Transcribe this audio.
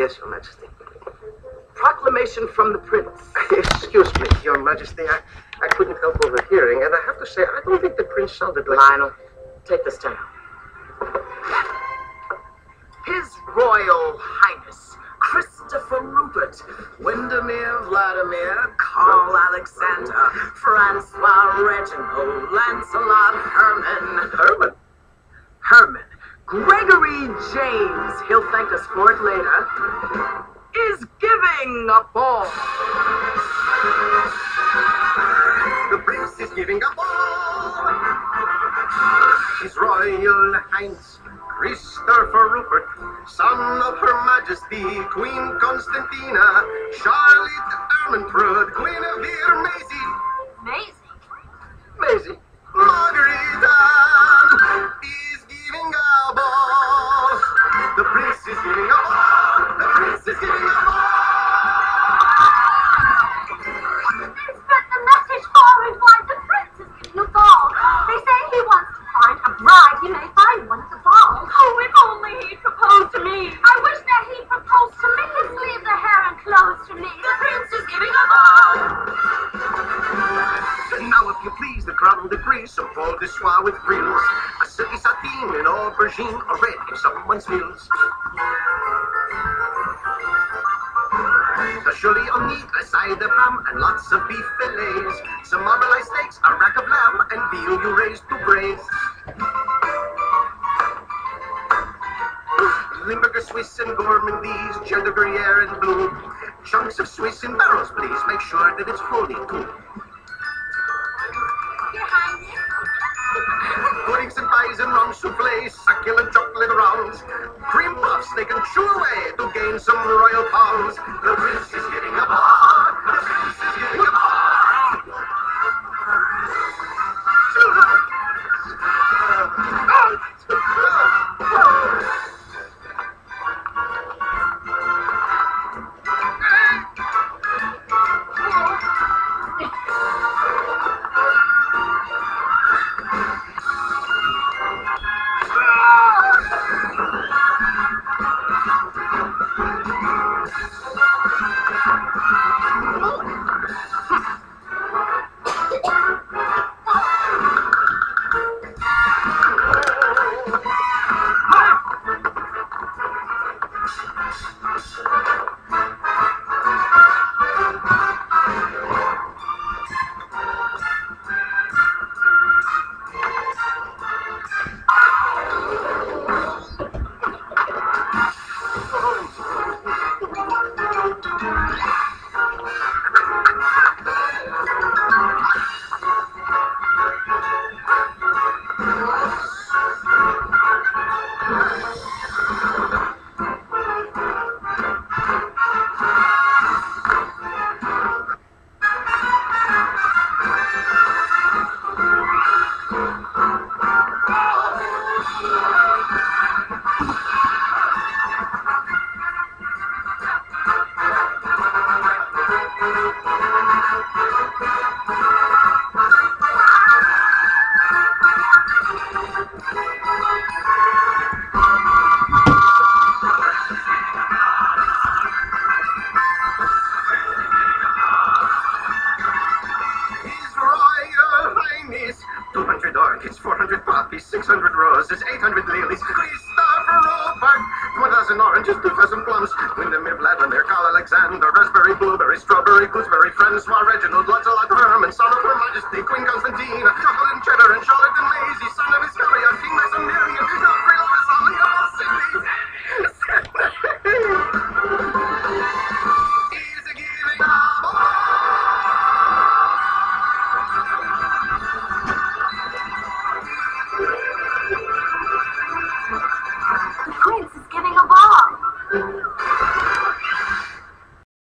Yes, Your Majesty. Proclamation from the prince. Excuse me, Your Majesty. I, I couldn't help overhearing, and I have to say, I don't think the prince sounded like. Lionel, take this down. His Royal Highness Christopher Rupert, Windermere Vladimir, Carl Alexander, Francois Reginald, Lancelot Herman. Herman. Gregory James, he'll thank us for it later, is giving a ball. The prince is giving a ball. His Royal Highness Christopher Rupert, son of Her Majesty Queen Constantina, Charlotte Ermentrude, Guinevere Maisie, to me. The prince is giving a ball. Now, if you please, the crowd will decrease some faux de soie with frills, a silky sateen, an aubergine, or red if someone spills. A chili on meat, a side of ham, and lots of beef fillets, some marbleized steaks, a rack of lamb, and veal you raise to braise. Limburger Swiss and gourmandise, cheddar Gruyere and blue. Chunks of Swiss in barrels, please. Make sure that it's holy too. Puddings and pies and rum souffle, succulent chocolate rounds, cream puffs they can chew away to gain some royal pounds. The prince is getting a bar. His Highness. 200 orchids, 400 poppies, 600 roses, 800 lilies. Robert. 1,000 oranges, 2,000 plums. Windermere, Vladimir, Carl Alexander, raspberry, blueberry, strawberry, gooseberry, Francois Reginald, Lancelot Herman, son of Her Majesty, Queen Constantina, chocolate and cheddar, and Charlotte and Maisie, son of his